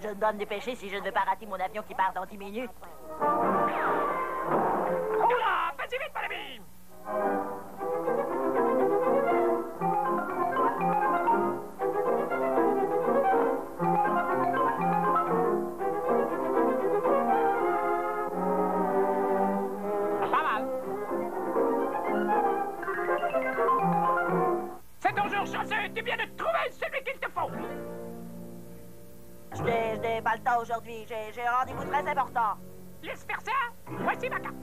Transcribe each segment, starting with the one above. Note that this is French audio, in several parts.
Je me dois me dépêcher si je ne veux pas rater mon avion qui part dans 10 minutes. Oula Vas-y vite, mon ami chanceux, tu viens de trouver celui qu'il te faut. Je n'ai pas le temps aujourd'hui. J'ai un rendez-vous très important. Laisse faire ça. Voici ma carte.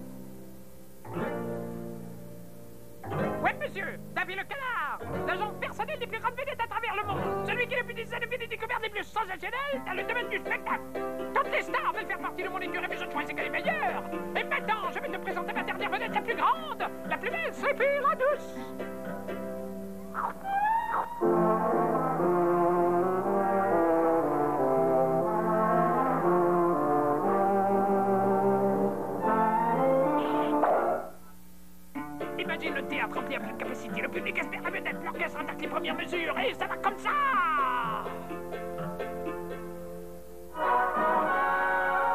Ouais, monsieur, David le canard, l'agent personnel des plus grandes vedettes à travers le monde, celui qui depuis des années des découvertes les plus sensationnelles dans le domaine du spectacle. Toutes les stars veulent faire partie de mon écurie, mais je choisis que les meilleurs. Et maintenant, je vais te présenter ma dernière vedette la plus grande, la plus et puis la douce. Théâtre rempli à pleine capacité, le public espère vedette, l'orchestre attaque les premières mesures, et ça va comme ça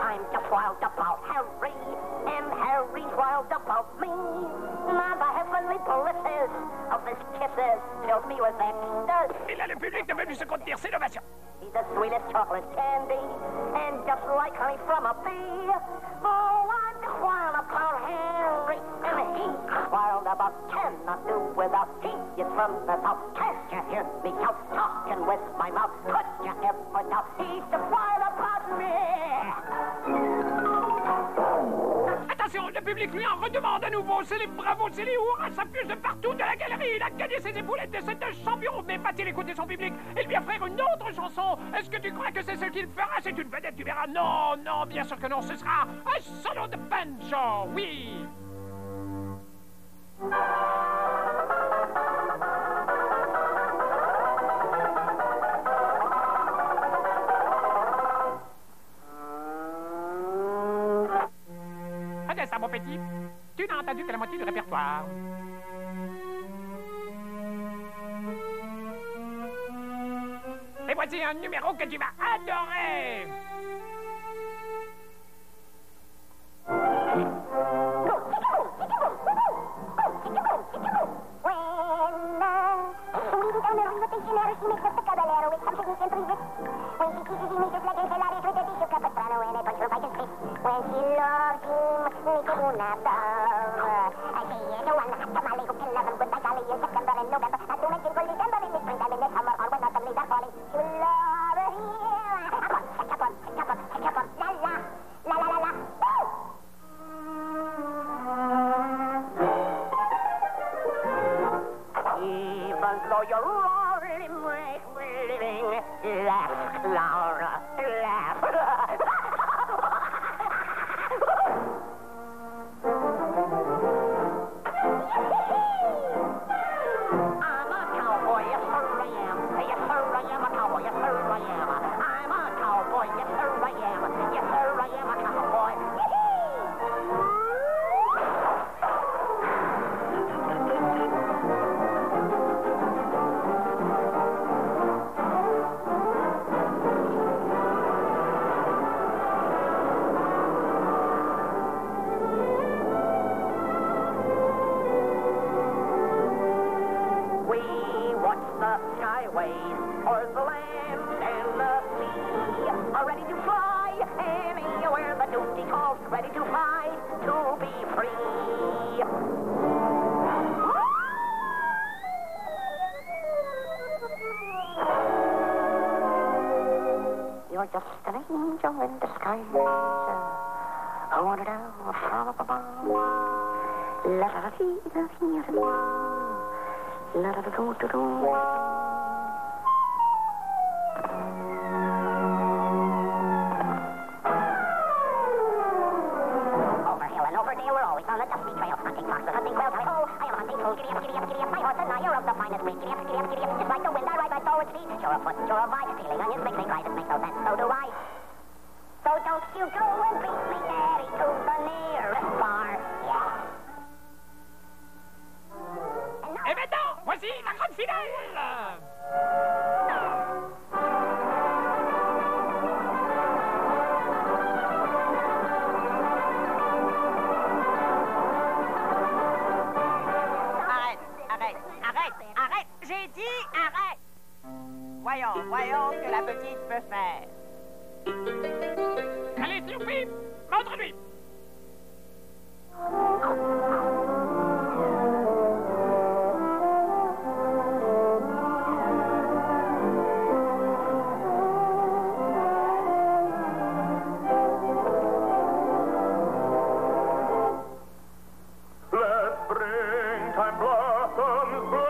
I'm just wild about Harry, and Harry's wild about me. Now the heavenly bliss of his kisses fills me with ecstasy. Et là, le public ne veut plus se contenir, c'est l'ovation. He's the sweetest chocolate candy, and just like honey from a bee. Oh, I'm just wild about Harry, about cannot do without. He is from the south. Can't you hear me shout, talking with my mouth? Could you ever doubt? He's just wild about me? Attention, le public lui en redemande à nouveau. C'est les bravos, c'est les hurrahs s'affusent de partout de la galerie. Il a gagné ses épaulettes de cet champion. Mais va-t-il écouter son public et lui offrir une autre chanson? Est-ce que tu crois que c'est ce qu'il fera? C'est une vedette, tu verras. Non, non, bien sûr que non. Ce sera un solo de banjo, oui. Adessa, mon petit. Tu n'as entendu que la moitié du répertoire. Et voici un numéro que tu vas adorer. The caballero with some chicken simply with. When she kisses him, he just like enchiladas with a dish of capistrano and a bacon fish. When she loves him, make it una dove. I say, you know, one hot tamale who can love him good like in September and November. Not to mention for December in the springtime in the summer or when autumn leaves are falling. She love him. Come on, come on, come on, la la, la la la la. Woo! Even though you're make la, la, are ready to fly anywhere the duty calls, ready to fight to be free. You're just an angel in disguise. Who wanted out from above? La la la dee, la dee, la dee. La da da do do do. Always on a dusty trail, hunting foxes, hunting quails. I ho, oh, I am a hunting fool. Giddy up, giddy up, giddy up. My horse and I are of the finest breed. Giddy up, giddy up, giddy up. Just like the wind, I ride my forward speed. Sure of foot, sure of eye. Stealing onions makes me cry. It makes no sense. So do I. voyons que la petite peut faire. Allez, Snoopy, montre-lui blossoms bloom.